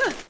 Huh.